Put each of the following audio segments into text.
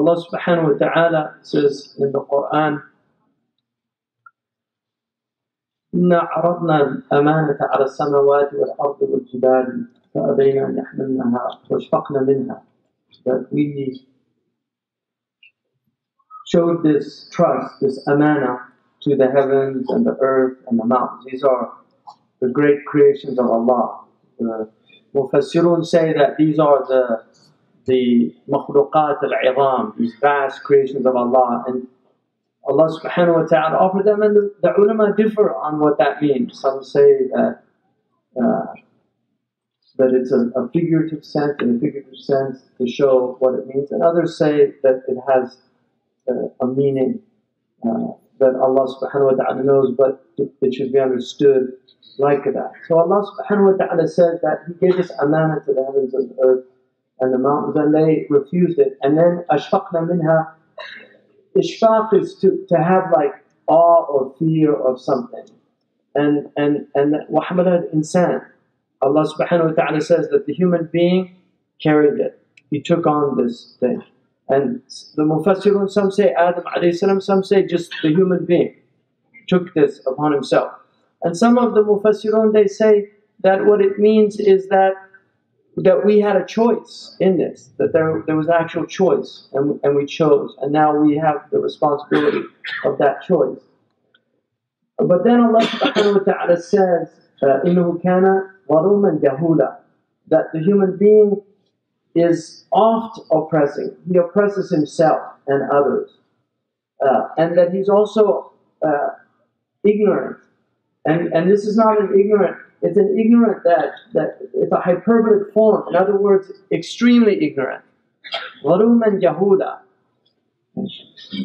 Allah subhanahu wa ta'ala says in the Quran, إنا عرضنا الأمانة على السماوات والأرض والجبال فأبينا أن يحملنها واشفقن منها that we showed this trust, this amana to the heavens and the earth and the mountains. These are the great creations of Allah. The Mufassirun say that these are the the makhluqat al-'idham, these vast creations of Allah. And Allah subhanahu wa ta'ala offered them, and the, the ulama differ on what that means. Some say that uh, that it's a, a, figurative sense, in a figurative sense to show what it means, and others say that it has uh, a meaning uh, that Allah subhanahu wa ta'ala knows, but it, should be understood like that. So Allah subhanahu wa ta'ala says that He gave us amana to the heavens and earth and the mountains, and they refused it. And then ashfaqna minha. Ishfaq is to, to have like awe or fear of something. And and and Muhammad insan. Allah subhanahu wa ta'ala says that the human being carried it. He took on this thing. And the Mufassirun, some say Adam salam, some say just the human being took this upon himself. And some of the Mufassirun, they say that what it means is that that we had a choice in this, that there, there was actual choice, and, and we chose, and now we have the responsibility of that choice. But then Allah subhanahu wa ta'ala says, إِنَّهُ كَانَ ظَلُومًا جَهُولًا That the human being is oft oppressing. He oppresses himself and others. Uh, and that he's also uh, ignorant. And, and this is not an ignorant it's an ignorant that, that it's a hyperbolic form. In other words, extremely ignorant. غَرُومًا جَهُولًا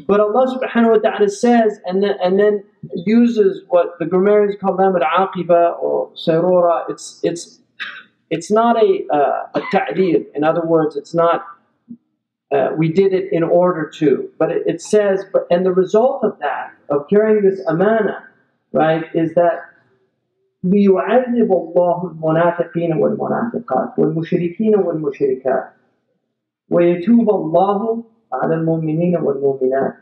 But Allah subhanahu wa ta'ala says and then, and then uses what the grammarians call them al-aqiba or sayrura. It's, it's, it's not a, uh, a ta'dil. In other words, it's not uh, we did it in order to. But it, it says, but, and the result of that, of carrying this amana, right, is that ليعذب الله المنافقين والمنافقات والمشركين والمشركات ويتوب الله على المؤمنين والمؤمنات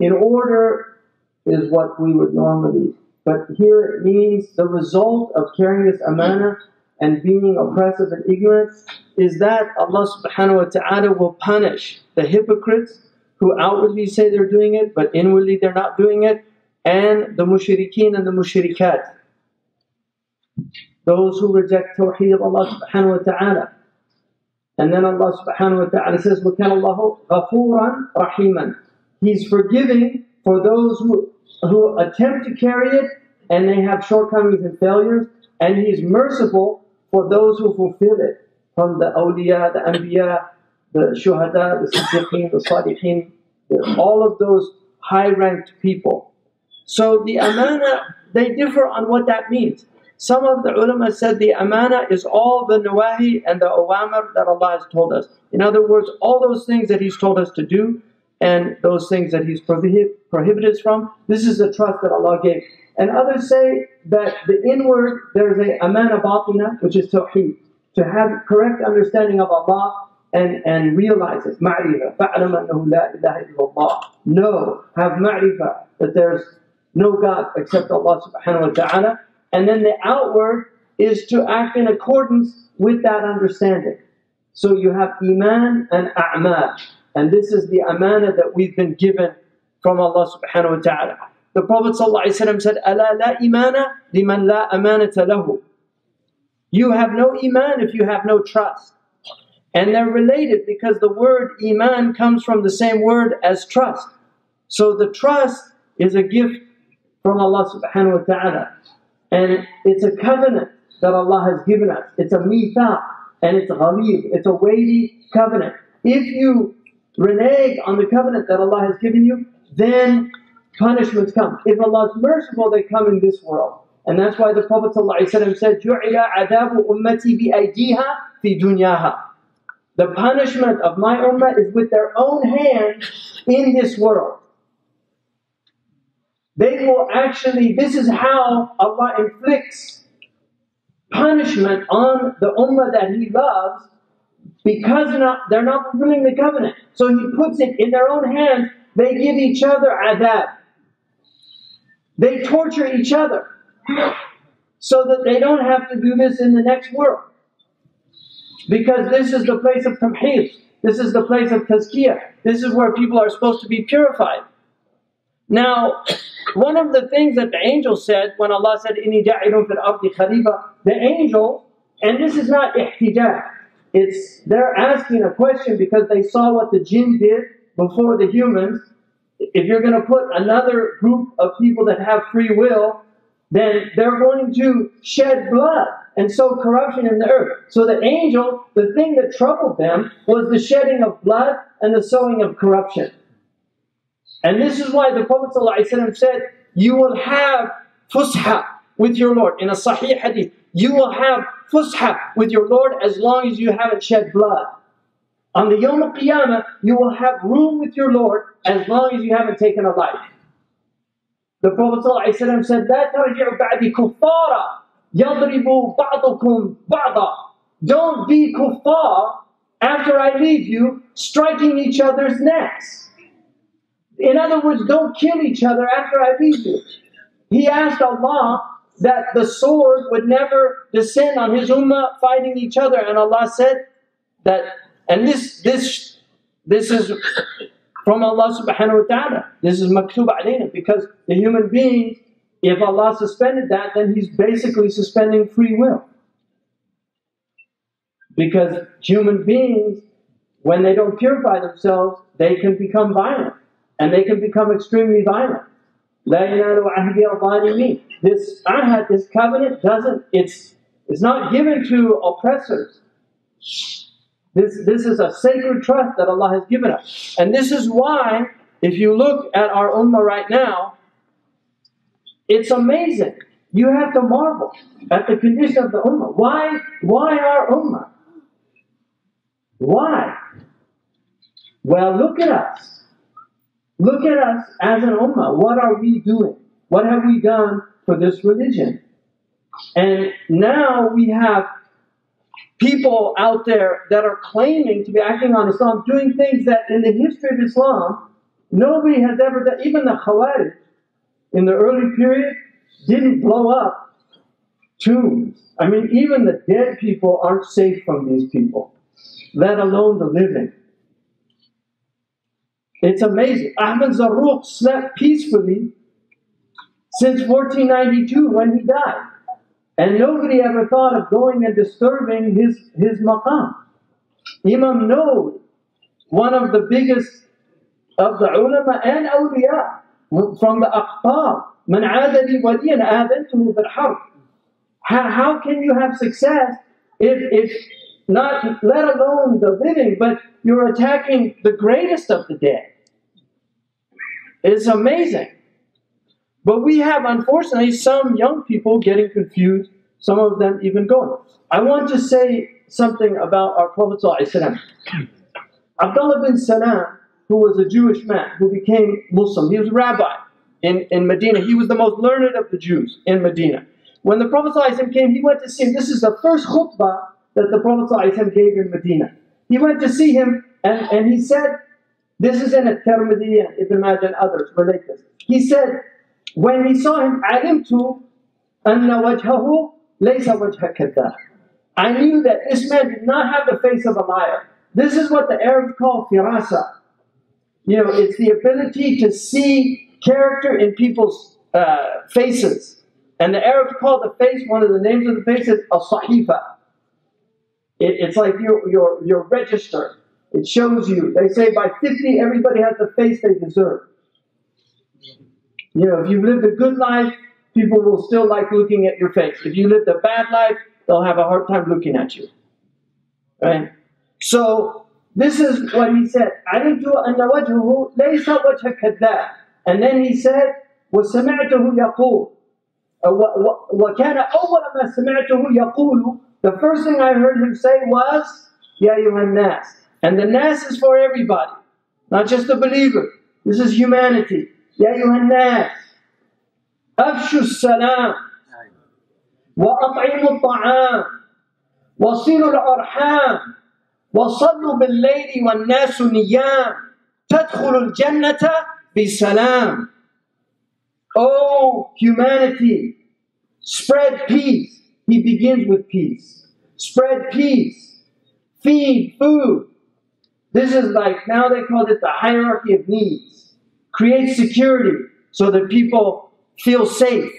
in order is what we would normally but here it means the result of carrying this amana and being oppressive and ignorant is that Allah subhanahu wa ta'ala will punish the hypocrites who outwardly say they're doing it but inwardly they're not doing it and the mushrikeen and the mushrikat. Those who reject Tawheed of Allah subhanahu wa ta'ala. And then Allah subhanahu wa ta'ala says, وَكَانَ اللَّهُ غَفُورًا رَحِيمًا He's forgiving for those who, who attempt to carry it and they have shortcomings and failures, and He's merciful for those who fulfill it. From the awliya, the anbiya, the shuhada, the siddiqeen, the salihin, all of those high ranked people. So the amana, they differ on what that means. Some of the ulama said the amana is all the nawahi and the awamir that Allah has told us. In other words, all those things that He's told us to do and those things that He's prohibited us from. This is the trust that Allah gave. And others say that the inward, there's a amana batina, which is tawheed, to have correct understanding of Allah and, and realize it. Ma'rifah. Fa'alam la ilaha illallah. Know, have ma'rifah, that there's no God except Allah subhanahu wa ta'ala. And then the outward is to act in accordance with that understanding. So you have Iman and A'mal. And this is the amana that we've been given from Allah subhanahu wa ta'ala. The Prophet said, Ala la imana liman la amanata lahu. You have no iman if you have no trust. And they're related because the word iman comes from the same word as trust. So the trust is a gift from Allah subhanahu wa ta'ala. And it's a covenant that Allah has given us. It's a mithaq and it's a ghalib. It's a weighty covenant. If you renege on the covenant that Allah has given you, then punishments come. If Allah is merciful, they come in this world. And that's why the Prophet ﷺ said, Ju'ila adabu ummati bi'aydiha fi dunyaha. The punishment of my ummah is with their own hands in this world. They will actually, this is how Allah inflicts punishment on the ummah that He loves because not, they're not fulfilling the covenant. So he puts it in their own hands. They give each other adab. They torture each other so that they don't have to do this in the next world. Because this is the place of tamhid. This is the place of tazkiyah. This is where people are supposed to be purified. Now, one of the things that the angel said when Allah said, Inni ja'ilun fil ardi khalifa, the angel, and this is not ihtijaj, it's they're asking a question because they saw what the jinn did before the humans. If you're going to put another group of people that have free will, then they're going to shed blood and sow corruption in the earth. So the angel, the thing that troubled them was the shedding of blood and the sowing of corruption. And this is why the Prophet ﷺ said, You will have fusha with your Lord. In a Sahih hadith, you will have fusha with your Lord as long as you haven't shed blood. On the Yom al Qiyamah, you will have room with your Lord as long as you haven't taken a life. The Prophet ﷺ said, لا ترجعوا بعدي كفارا يضرب بعضكم بعضا. Don't be kuffar after I leave you, striking each other's necks. In other words, don't kill each other after I leave you. He asked Allah that the sword would never descend on his ummah fighting each other, and Allah said that, and this this this is from Allah subhanahu wa ta'ala. This is maktub alayna because the human being, if Allah suspended that, then He's basically suspending free will. Because human beings, when they don't purify themselves, they can become violent. And they can become extremely violent. This ahad, this covenant doesn't, it's, it's not given to oppressors. This, this is a sacred trust that Allah has given us. And this is why, if you look at our ummah right now, it's amazing. You have to marvel at the condition of the ummah. Why, why our ummah? Why? Well, look at us. Look at us as an ummah. What are we doing? What have we done for this religion? And now we have people out there that are claiming to be acting on Islam, doing things that in the history of Islam, nobody has ever done. Even the Khawarij, in the early period, didn't blow up tombs. I mean, even the dead people aren't safe from these people, let alone the living. It's amazing. Ahmed Zarruq slept peacefully since 1492 when he died. And nobody ever thought of going and disturbing his, his maqam. Imam Nawawi, one of the biggest of the ulama and awliya from the aqtab, man adali waliyan adantuhu bil how, how can you have success if, if not, let alone the living, but you're attacking the greatest of the dead? It's amazing. But we have, unfortunately, some young people getting confused, some of them even going. I want to say something about our Prophet. Abdullah bin Salam, who was a Jewish man, who became Muslim, he was a rabbi in, in Medina. He was the most learned of the Jews in Medina. When the Prophet came, he went to see him. This is the first khutbah that the Prophet gave in Medina. He went to see him and, and he said, this is in a Tirmidhi and Ibn Majah and others relate this. He said, when he saw him, علمت أن وجهه ليس وجه كذاب. I knew that this man did not have the face of a liar. This is what the Arabs call firasa. You know, it's the ability to see character in people's uh, faces. And the Arabs call the face, one of the names of the face is a sahifa. It, it's like your, your, your register. It shows you. They say by 50, everybody has the face they deserve. You know, if you lived a good life, people will still like looking at your face. If you lived a bad life, they'll have a hard time looking at you. Right? So, this is what he said. عَلِمْتُ أَنَّ وَجْهُهُ لَيْسَ وَجْهَ كَذَّابٍ And then he said, وَسَمِعْتُهُ يَقُولُ وَكَانَ أَوَّلَ مَا سَمِعْتُهُ يَقُولُ The first thing I heard him say was, يَا أَيُّهَا النَّاسِ and the nas is for everybody, not just the believer. This is humanity. Ya ayuhan nas. Afshu salam. Wa at'imu ta'am. Wa silu al-arham. Wa sallu bil-layli wa nasu niyam. Tadkhulu al-jannata bi-salam. Oh, humanity, spread peace. He begins with peace. Spread peace. Feed food. This is like, now they call it the hierarchy of needs. Create security so that people feel safe.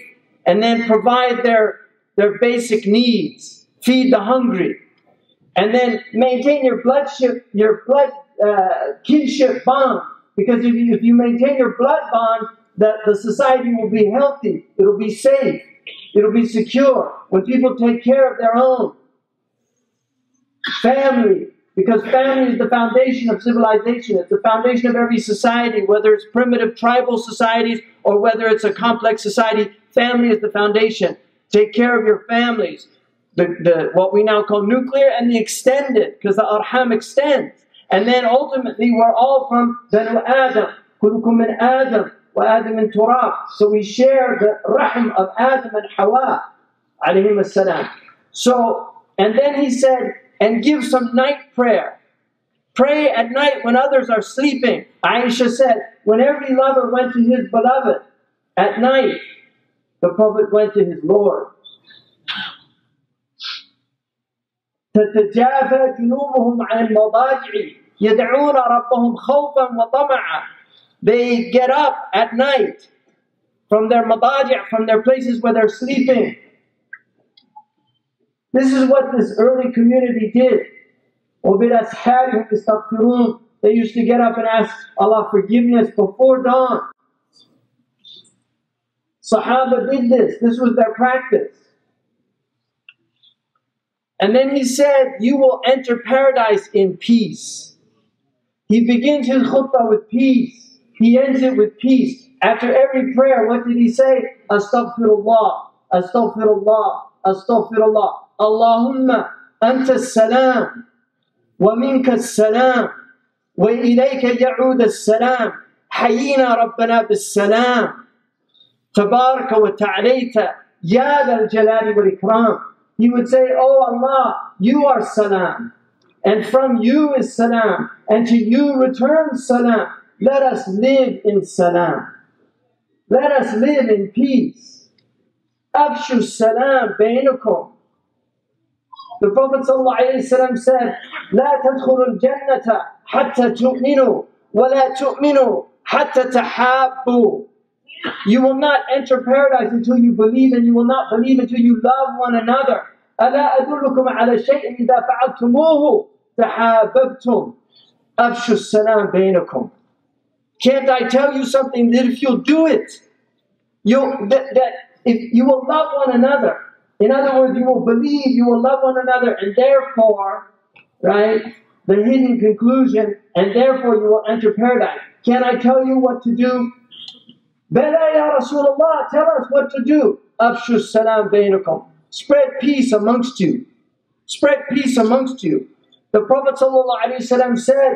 And then provide their, their basic needs. Feed the hungry. And then maintain your bloodship, your blood uh, kinship bond. Because if you, if you maintain your blood bond, the, the society will be healthy, it'll be safe, it'll be secure. When people take care of their own family, because family is the foundation of civilization, it's the foundation of every society, whether it's primitive tribal societies or whether it's a complex society, family is the foundation. Take care of your families. The, the, what we now call nuclear and the extended, because the arham extends. And then ultimately, we're all from Banu Adam. كلكم من آدم وآدم من تراب. So we share the rahm of Adam and Hawa, alayhim as-salam. So, and then he said, and give some night prayer. Pray at night when others are sleeping. Aisha said, when every lover went to his beloved at night, the Prophet went to his Lord. تتجافى جنوبهم عن المضاجع يدعون ربهم خوفا وطمعا they get up at night from their madaji', from their places where they're sleeping. this is what this early community did. They used to get up and ask Allah forgiveness before dawn. Sahaba did this. This was their practice. And then he said, You will enter paradise in peace. He begins his khutbah with peace. He ends it with peace. After every prayer, what did he say? Astaghfirullah, Astaghfirullah, Astaghfirullah. Allahumma anta salam, wa minka salam, wa ilayka ya'ud salam. حيينا ربنا بالسلام تبارك وتعاليت يا ذا الجلال والإكرام He would say, Oh Allah, you are salam, and from you is salam, and to you returns salam. Let us live in salam. Let us live in peace. Afshu salam bainakum. The Prophet ﷺ said, لا تدخلوا الجنة حتى تؤمنوا ولا تؤمنوا حتى تحابوا. You will not enter paradise until you believe, and you will not believe until you love one another. ألا أدلكم على شيء إذا فعلتموه تحاببتم. أفشوا السلام بينكم. Can't I tell you something that if you'll do it, you that, that if you will love one another. in other words, you will believe, you will love one another, and therefore, right, the hidden conclusion, and therefore you will enter paradise. Can I tell you what to do? Bala ya Rasulullah, tell us what to do. Afshu salam bainakum. Spread peace amongst you. Spread peace amongst you. The Prophet said,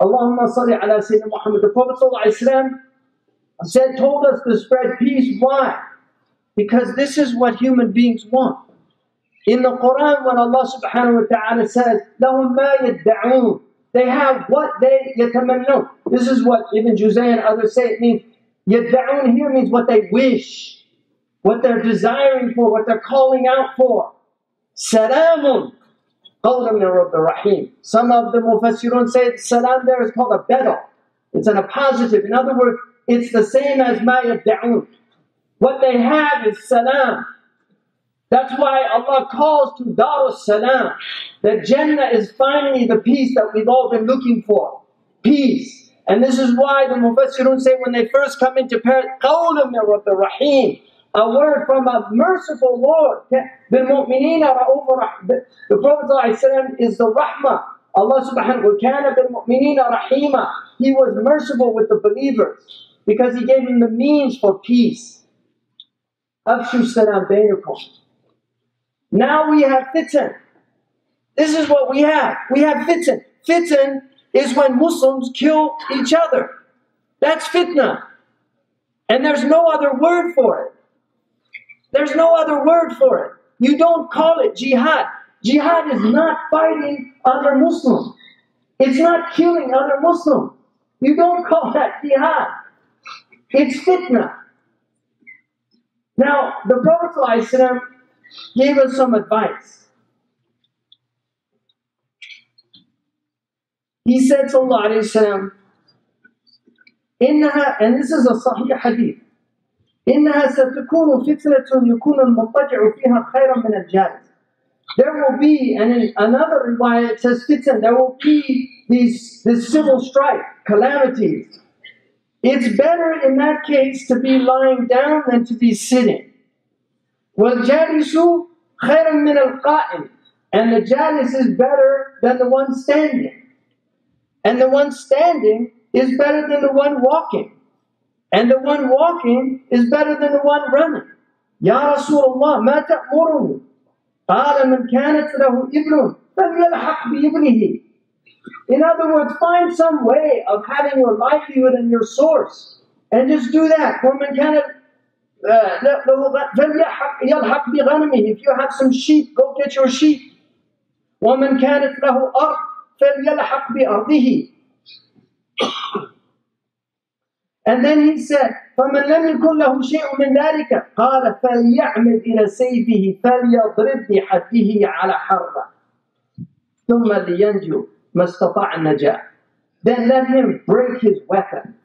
Allahumma salli ala Sayyidina Muhammad. The Prophet said, told us to spread peace. Why? Because this is what human beings want. In the Quran, when Allah subhanahu wa ta'ala says, They have what they يتمنون. This is what Ibn Juzay and others say it means. يَدَّعُونَ here means what they wish, what they're desiring for, what they're calling out for. Salamun قَوْلًا مِنْ رَبِّ Some of the Mufassirun say salam there is called a badal. It's an appositive. In other words, it's the same as مَا يَدَّعُونَ. What they have is salam. That's why Allah calls to Darus Salam. That Jannah is finally the peace that we've all been looking for. Peace. And this is why the Mufassirun say when they first come into paradise, قَوْلًا مِنْ رَبِّ Rahim a word from a merciful Lord. The Prophet is the rahmah. Allah subhanahu wa ta'ala rahima. He was merciful with the believers because He gave them the means for peace. Afshu salam Now we have fitan. This is what we have. We have fitan. Fitan is when Muslims kill each other. That's fitna. And there's no other word for it. There's no other word for it. You don't call it jihad. Jihad is not fighting other Muslims. It's not killing other Muslims. You don't call that jihad. It's fitna. Now, the Prophet ﷺ gave us some advice. He said, Sallallahu Alaihi Wasallam, إنها, and this is a Sahih hadith, إنها ستكون فتنة يكون المضطجع فيها خيرا من الجالس. There will be, and in another riwayah it says fitna, there will be these, this civil strife, calamities. It's better in that case to be lying down than to be sitting. وَالْجَالِسُ خَيْرًا مِنَ الْقَائِمِ And the jalis is better than the one standing. And the one standing is better than the one walking. And the one walking is better than the one running. Ya Rasulullah, ما تأمرني؟ قال من كانت له ابن فليلحق بابنه. In other words, find some way of having your livelihood and your source. And just do that. ومن كانت يلحق بغنمه. If you have some sheep, go get your sheep. ومن كانت له أرض فليلحق بأرضه. And then he said, فمن لم يكن له شيء من ذلك قال فليعمد إلى سيفه فليضرب بحده على حربه ثم لينجو ما استطاع النجاة Then let him break his weapon.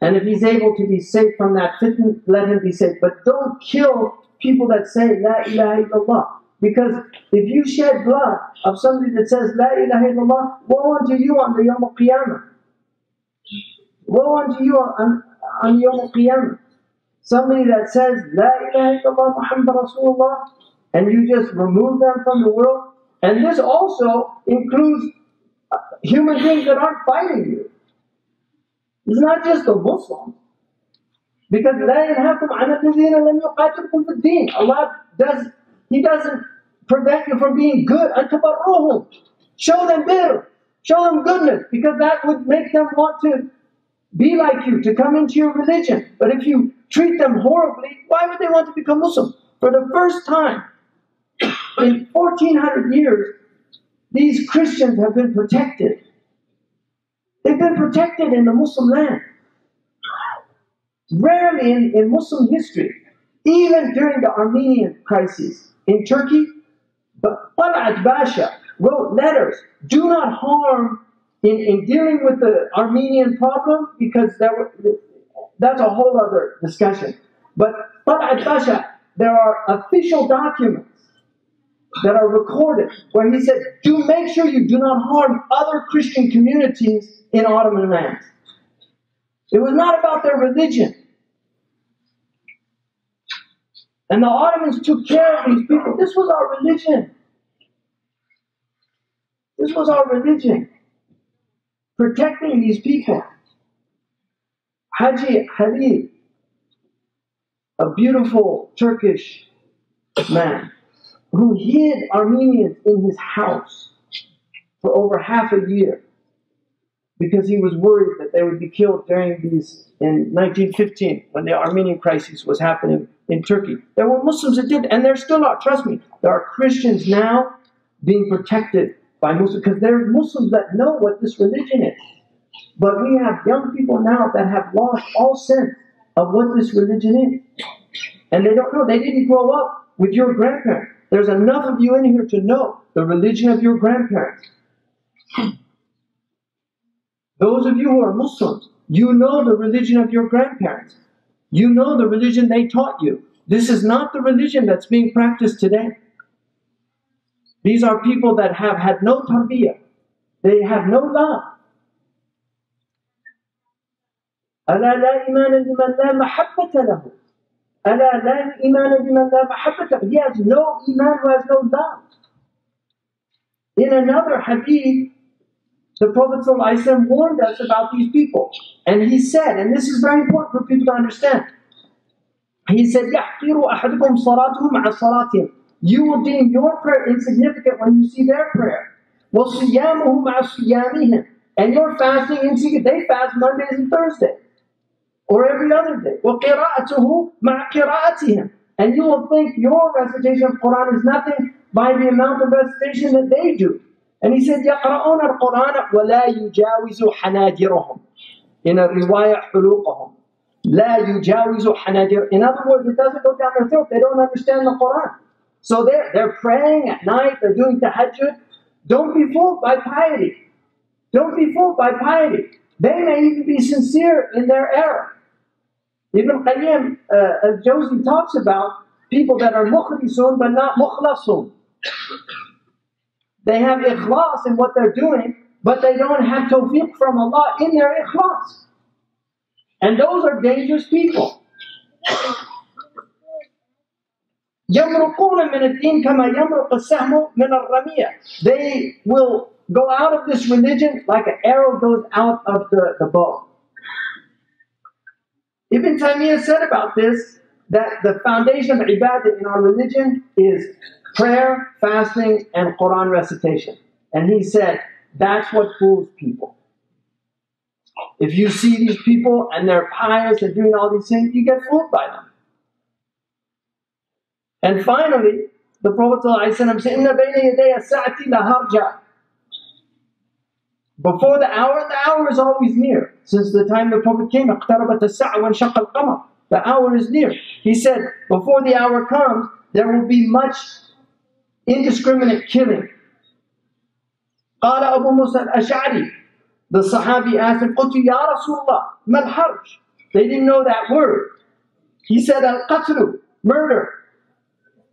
And if he's able to be safe from that fitna, let him be safe. But don't kill people that say La ilaha illallah. Because if you shed blood of somebody that says La ilaha illallah, woe unto you on the Yom Qiyamah. Woe unto you on, on Yom Qiyamah. Somebody that says, La ilaha illallah Muhammad Rasulullah, and you just remove them from the world. And this also includes human beings that aren't fighting you. It's not just the Muslims. Because لا ينهاكم عن الذين لم يقاتلكم في الدين. Allah does, He doesn't prevent you from being good. أن تبروهم. Show them bir. Show them goodness. Because that would make them want to be like you, to come into your religion. But if you treat them horribly, why would they want to become Muslim? For the first time in 1400 years, these Christians have been protected. They've been protected in the Muslim land. Rarely in, in Muslim history, even during the Armenian crisis in Turkey, but Talat Pasha wrote letters, do not harm in, in dealing with the Armenian problem because that that's a whole other discussion. But Talat Pasha, there are official documents that are recorded where he said, do make sure you do not harm other Christian communities in Ottoman lands. It was not about their religion. And the Ottomans took care of these people. This was our religion. This was our religion protecting these people. Haji Habib, a beautiful Turkish man who hid Armenians in his house for over half a year because he was worried that they would be killed during these in 1915 when the Armenian crisis was happening in Turkey. There were Muslims that did, and there still are. Trust me, there are Christians now being protected by Muslims because there are Muslims that know what this religion is. But we have young people now that have lost all sense of what this religion is. And they don't know. They didn't grow up with your grandparents. There's enough of you in here to know the religion of your grandparents. Those of you who are Muslims, you know the religion of your grandparents. You know the religion they taught you. This is not the religion that's being practiced today. These are people that have had no tarbiyah. They have no love. ألا لا إيمان لمن لا محبة له ألا لا إيمان لمن لا محبة له He has no iman who has no love. In another hadith, the Prophet ﷺ warned us about these people. And he said, and this is very important for people to understand, he said, يَحْقِرُ أَحَدُكُمْ صَلَاتُهُ مَعَ صَلَاتِهِمْ You will deem your prayer insignificant when you see their prayer. وَصِيَامُهُ مَعَ صِيَامِهِمْ And your fasting insignificant. They fast Mondays and Thursdays. Or every other day. وَقِرَاءَتُهُ مَعَ قِرَاءَتِهِمْ And you will think your recitation of Quran is nothing by the amount of recitation that they do. And he said, يقرؤون القرآن ولا يجاوز حناجرهم. In a riwayah, حلوقهم. لا يجاوز حناجر. In other words, it doesn't go down their throat. They don't understand the Quran. So they're, they're praying at night, they're doing tahajjud. Don't be fooled by piety. Don't be fooled by piety. They may even be sincere in their error. Ibn Qayyim uh, al-Jawzi talks about people that are mukhlisun but not mukhlasun. They have ikhlas in what they're doing, but they don't have tawfiq from Allah in their ikhlas. And those are dangerous people. يمرقون من الدين كما يمرق السهم من الرمية. They will go out of this religion like an arrow goes out of the, the bow. Ibn Taymiyyah said about this that the foundation of ibadah in our religion is prayer, fasting, and Quran recitation. And he said, that's what fools people. If you see these people and they're pious and doing all these things, you get fooled by them. And finally, the Prophet ﷺ said. Before the hour, the hour is always near Since the time the Prophet came, اقتربت الساعة وانشق القمر. The hour is near. He said, before the hour comes, there will be much indiscriminate killing. قال أبو موسى الأشعري The Sahabi asked him, قلت يا رسول الله ما الحرج? They didn't know that word. He said, القتل, murder.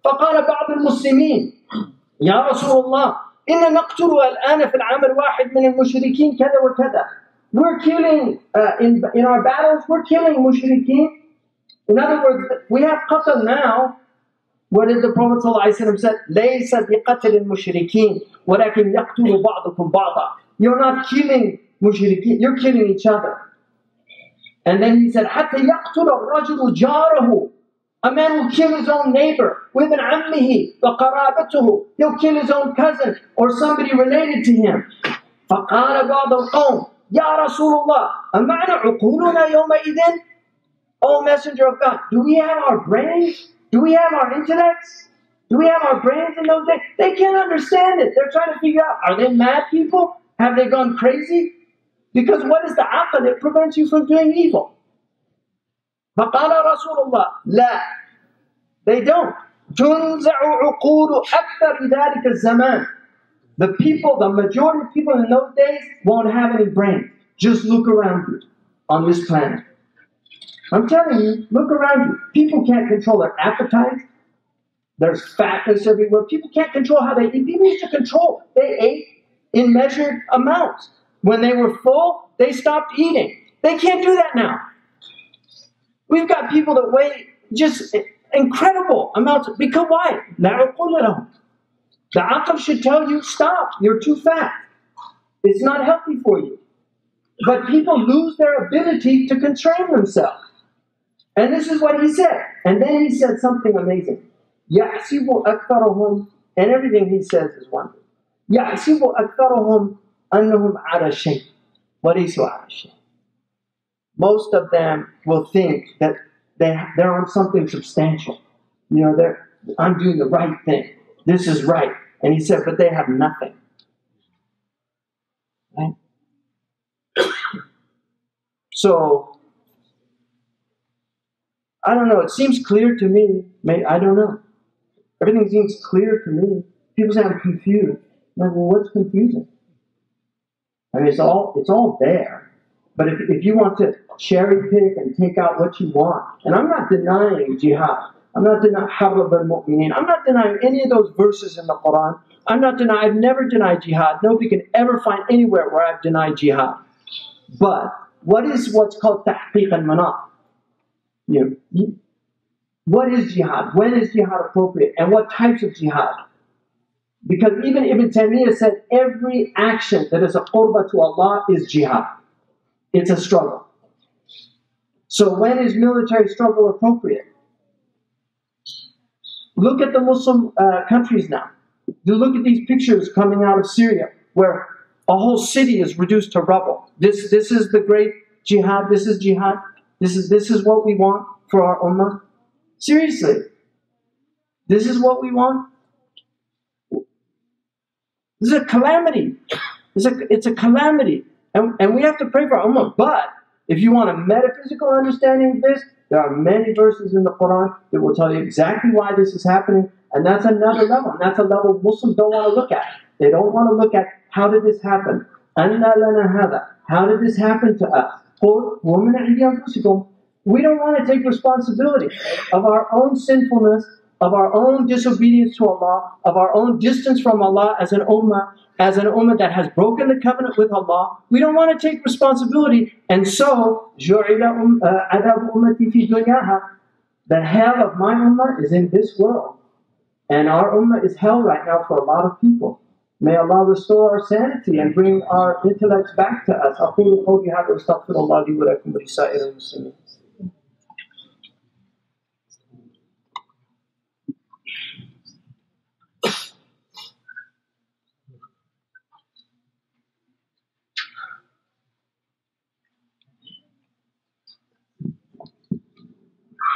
فقال بعض المسلمين يا رسول الله إن نقتل الآن في العام الواحد من المشركين كذا وكذا We're killing, uh, in, in our battles, we're killing mushrikeen. In other words, we have qatl now. What did the Prophet ﷺ say? ليس بقتل المشركين ولكن يقتل بعضكم بعضا. You're not killing mushrikeen, you're killing each other. And then he said, حتى يقتل الرجل جاره a man will kill his own neighbor, وابن عمه وقرابته. He'll kill his own cousin or somebody related to him. فقال بعض القوم يا رسول الله أمعنا عقولنا يومئذ O Messenger of God, do we have our brains? Do we have our intellects? Do we have our brains in those days? They can't understand it. They're trying to figure out, are they mad people? Have they gone crazy? Because what is the aql? It prevents you from doing evil. فقال رسول الله لا they don't تنزع عقول أكثر ذلك الزمان the people, the majority of people in those days won't have any brain. Just look around you on this planet. I'm telling you, look around you. People can't control their appetite. There's fatness everywhere. People can't control how they eat. People used to control. They ate in measured amounts. When they were full, they stopped eating. They can't do that now. We've got people that weigh just incredible amounts. Because why? The aql should tell you, stop, you're too fat. It's not healthy for you. But people lose their ability to constrain themselves. And this is what he said. And then he said something amazing. يَحْسِبُ أَكْثَرُهُمْ And everything he says is one thing. يَحْسِبُ أَكْثَرُهُمْ أَنَّهُمْ عَلَى شَيْءٍ وَلَيْسُوا عَلَى شَيْءٍ most of them will think that they, they're on something substantial. You know, they're, I'm doing the right thing. This is right. And he said, but they have nothing. Right? so, I don't know. It seems clear to me. I don't know. Everything seems clear to me. People say I'm confused. Like, well, what's confusing? I mean, it's all it's all there. But if, if you want to cherry pick and take out what you want. And I'm not denying jihad. I'm not denying harab al-mu'minin. I'm not denying any of those verses in the Quran. I'm not denying, I've never denied jihad. Nobody can ever find anywhere where I've denied jihad. But what is what's called tahqiq al-manat? You know, what is jihad? When is jihad appropriate? And what types of jihad? Because even Ibn Taymiyyah said every action that is a qurba to Allah is jihad. It's a struggle. So when is military struggle appropriate? Look at the Muslim uh, countries now. You look at these pictures coming out of Syria, where a whole city is reduced to rubble. This, this is the great jihad. This is jihad. This is, this is what we want for our ummah. Seriously. This is what we want. This is a calamity. It's a, it's a calamity. And, and we have to pray for our Ummah. But if you want a metaphysical understanding of this, there are many verses in the Quran that will tell you exactly why this is happening. And that's another level. And that's a level Muslims don't want to look at. They don't want to look at how did this happen? How did this happen to us? We don't want to take responsibility of our own sinfulness, of our own disobedience to Allah, of our own distance from Allah as an ummah, as an ummah that has broken the covenant with Allah. We don't want to take responsibility. And so, um, uh, the hell of my ummah is in this world. And our ummah is hell right now for a lot of people. May Allah restore our sanity and bring our intellects back to us.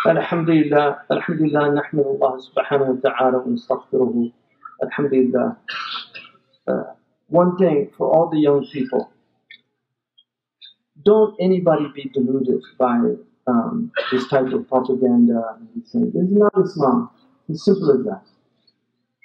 الحمد لله الحمد لله نحمد الله سبحانه وتعالى ونستغفره الحمد لله uh, one thing for all the young people don't anybody be deluded by um, this type of propaganda. This is not Islam. It's simple as that.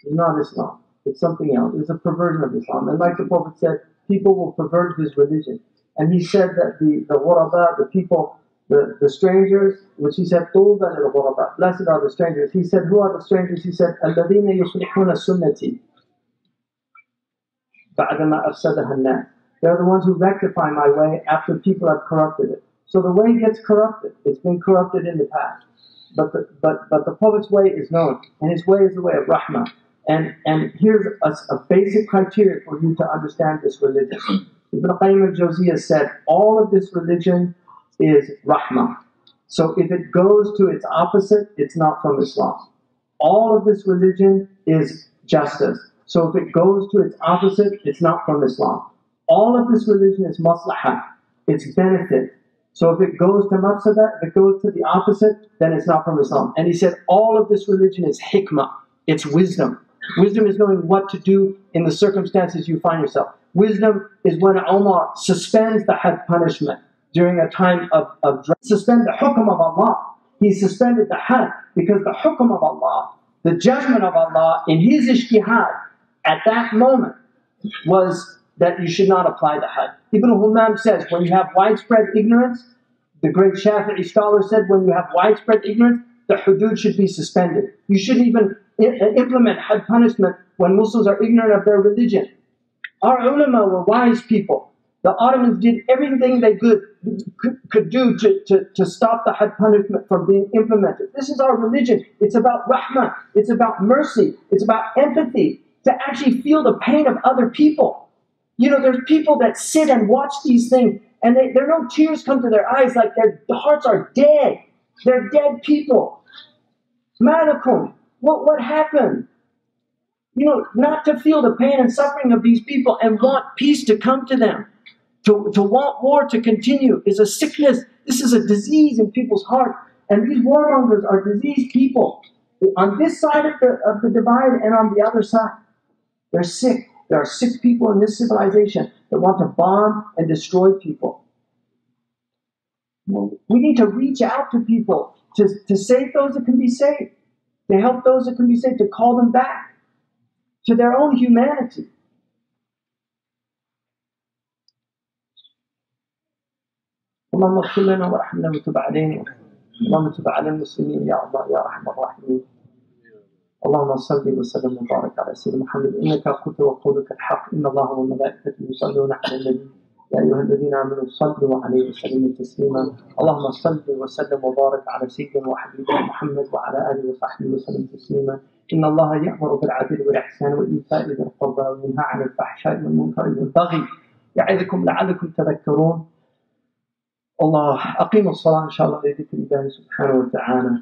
It's not Islam. It's something else. It's a perversion of Islam. And like the Prophet said, people will pervert his religion. And he said that the, the ghuraba, the people, the, the strangers, which he said, Tuba al blessed are the strangers. He said, who are the strangers? He said, الَّذِينَ يُصْلِحُونَ سُنَّتِي بَعْدَمَا أَفْسَدَهَا النَّاسِ They're the ones who rectify my way after people have corrupted it. So the way gets corrupted. It's been corrupted in the past. But the, but, but the Prophet's way is known, and his way is the way of rahmah. And, and here's a, a basic criteria for you to understand this religion. Ibn Qayyim al-Jawziyah said, all of this religion is rahmah. So if it goes to its opposite, it's not from Islam. All of this religion is justice. So if it goes to its opposite, it's not from Islam. All of this religion is maslahah. It's benefit. So if it goes to mafsada, if it goes to the opposite, then it's not from Islam. And he said all of this religion is hikmah. It's wisdom. Wisdom is knowing what to do in the circumstances you find yourself. Wisdom is when Omar suspends the had punishment during a time of, of suspend the hukm of Allah. He suspended the had because the hukm of Allah, the judgment of Allah in his ijtihad at that moment was that you should not apply the had. Ibn Humam says when you have widespread ignorance, the great Shafi'i scholar said when you have widespread ignorance, the hudud should be suspended. You shouldn't even implement had punishment when Muslims are ignorant of their religion. Our ulama were wise people. The Ottomans did everything they could, could, do to, to, to stop the had punishment from being implemented. This is our religion. It's about rahmah. It's about mercy. It's about empathy, to actually feel the pain of other people. You know, there's people that sit and watch these things and they, there no tears come to their eyes, like their hearts are dead. They're dead people. Malakum, what, what happened? You know, not to feel the pain and suffering of these people and want peace to come to them. To, to want war to continue is a sickness. This is a disease in people's heart. And these warmongers are diseased people on this side of the, of the divide and on the other side. They're sick. There are sick people in this civilization that want to bomb and destroy people. We need to reach out to people to, to save those that can be saved, to help those that can be saved, to call them back to their own humanity. اللهم اغفر لنا وارحمنا وتب علينا اللهم تب على المسلمين يا الله يا ارحم الراحمين. اللهم صل وسلم وبارك على سيدنا محمد. إنك قلت وقولك الحق. إن الله وملائكته يصلون على النبي. يا أيها الذين آمنوا صلوا عليه وسلموا تسليما. اللهم صل وسلم وبارك على سيدنا وحبيبنا محمد وعلى آله وصحبه وسلم تسليما. إن الله يأمر بالعدل والإحسان وايتاء ذي القربى وينهى عن الفحشاء والمنكر والبغي. يعظكم لعلكم تذكرون. الله أقيموا الصلاة إن شاء الله لذكر الله سبحانه وتعالى.